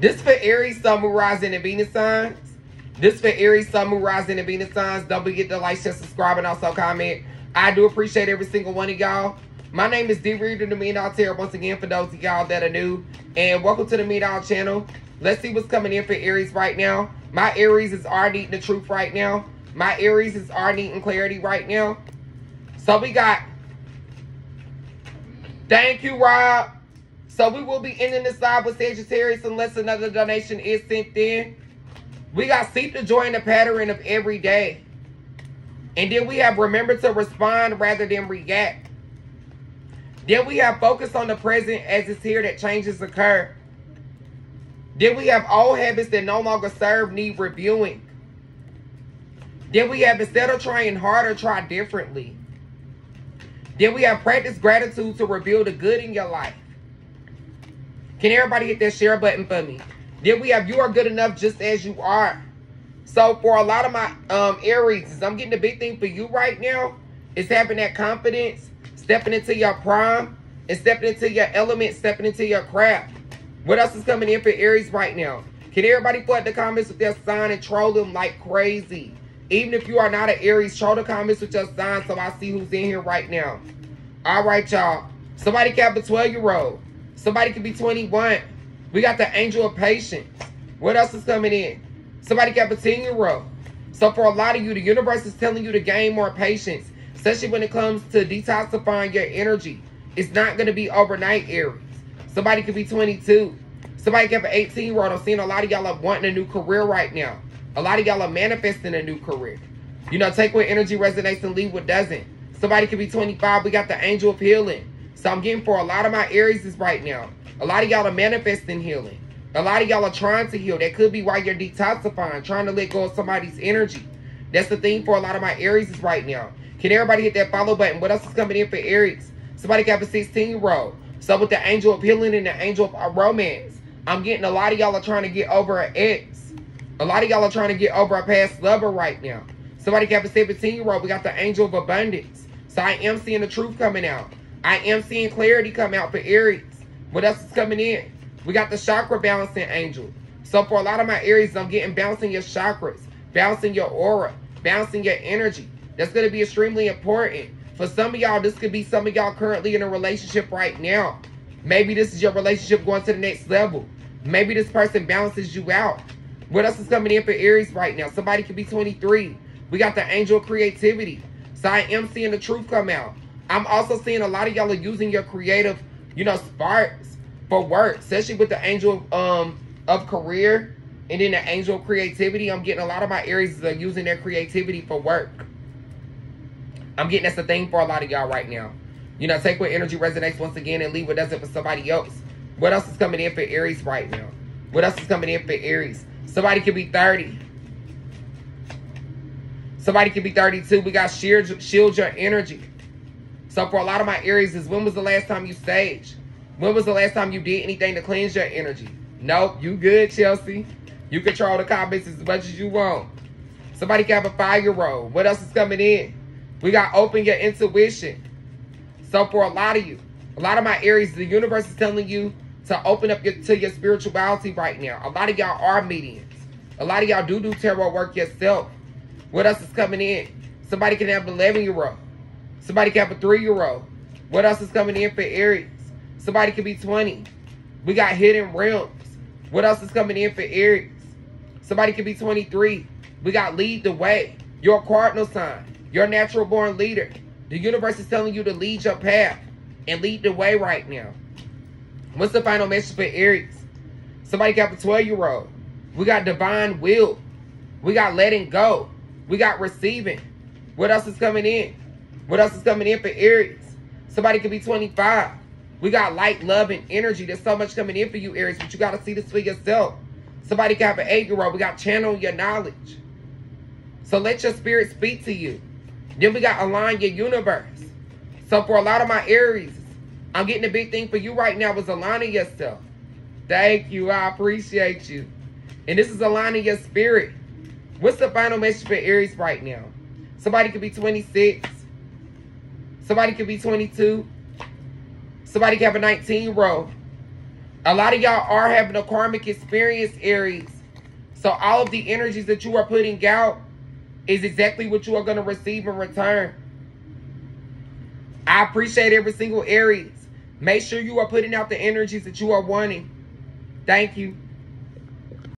This for Aries, Sun, Moon, Rising, and Venus signs. This for Aries, Sun, Moon, Rising, and Venus signs. Don't forget to like, share, subscribe, and also comment. I do appreciate every single one of y'all. My name is D Reader, the Dollar Tarot. Once again, for those of y'all that are new, and welcome to the Million Dollar Channel. Let's see what's coming in for Aries right now. My Aries is already the truth right now. My Aries is already needing clarity right now. So we got. Thank you, Rob. So we will be ending this live with Sagittarius unless another donation is sent in. We got seek the joy in the pattern of every day. And then we have remember to respond rather than react. Then we have focus on the present as it's here that changes occur. Then we have old habits that no longer serve need reviewing. Then we have instead of trying harder, try differently. Then we have practice gratitude to reveal the good in your life. Can everybody hit that share button for me? Then we have you are good enough just as you are. So for a lot of my um Aries, I'm getting a big thing for you right now is having that confidence, stepping into your prime, and stepping into your element, stepping into your craft. What else is coming in for Aries right now? Can everybody flood the comments with their sign and troll them like crazy? Even if you are not an Aries, troll the comments with your sign so I see who's in here right now. All right, y'all. Somebody have a 12-year-old. Somebody could be 21. We got the angel of patience. What else is coming in? Somebody got a 10-year-old. So for a lot of you, the universe is telling you to gain more patience, especially when it comes to detoxifying your energy. It's not going to be overnight, Aries. Somebody could be 22. Somebody have an 18-year-old. I'm seeing a lot of y'all are wanting a new career right now. A lot of y'all are manifesting a new career. You know, take what energy resonates and leave what doesn't. Somebody could be 25. We got the angel of healing. So I'm getting for a lot of my Aries is right now. A lot of y'all are manifesting healing. A lot of y'all are trying to heal. That could be why you're detoxifying, trying to let go of somebody's energy. That's the thing for a lot of my Aries is right now. Can everybody hit that follow button? What else is coming in for Aries? Somebody got a 16-year-old. So with the angel of healing and the angel of romance, I'm getting a lot of y'all are trying to get over an ex. A lot of y'all are trying to get over a past lover right now. Somebody got a 17 year old. We got the angel of abundance. So I am seeing the truth coming out. I am seeing clarity come out for Aries. What else is coming in? We got the chakra balancing angel. So for a lot of my Aries, I'm getting balancing your chakras, balancing your aura, balancing your energy. That's going to be extremely important. For some of y'all, this could be some of y'all currently in a relationship right now. Maybe this is your relationship going to the next level. Maybe this person balances you out. What else is coming in for Aries right now? Somebody could be 23. We got the angel of creativity. So I am seeing the truth come out. I'm also seeing a lot of y'all are using your creative, you know, sparks for work, especially with the angel um, of career and then the angel of creativity. I'm getting a lot of my Aries are using their creativity for work. I'm getting that's the thing for a lot of y'all right now. You know, take what energy resonates once again and leave what doesn't for somebody else. What else is coming in for Aries right now? What else is coming in for Aries? Somebody could be 30. Somebody could be 32. We got shield, shield your energy. So for a lot of my Aries is when was the last time you saged? When was the last time you did anything to cleanse your energy? Nope, you good, Chelsea. You control the comments as much as you want. Somebody can have a five-year-old. What else is coming in? We got open your intuition. So for a lot of you, a lot of my Aries, the universe is telling you to open up your, to your spirituality right now. A lot of y'all are mediums. A lot of y'all do do tarot work yourself. What else is coming in? Somebody can have an 11-year-old. Somebody can have a 3-year-old. What else is coming in for Aries? Somebody could be 20. We got hidden realms. What else is coming in for Aries? Somebody could be 23. We got lead the way. Your cardinal sign. Your natural born leader. The universe is telling you to lead your path and lead the way right now. What's the final message for Aries? Somebody got a 12 year old. We got divine will. We got letting go. We got receiving. What else is coming in? What else is coming in for Aries? Somebody could be 25. We got light, love, and energy. There's so much coming in for you, Aries, but you got to see this for yourself. Somebody have an eight year old. We got channel your knowledge. So let your spirit speak to you. Then we got align your universe. So for a lot of my Aries, I'm getting a big thing for you right now is aligning yourself. Thank you. I appreciate you. And this is aligning your spirit. What's the final message for Aries right now? Somebody could be 26. Somebody could be 22. Somebody could have a 19 year old. A lot of y'all are having a karmic experience, Aries. So all of the energies that you are putting out is exactly what you are going to receive in return. I appreciate every single Aries. Make sure you are putting out the energies that you are wanting. Thank you.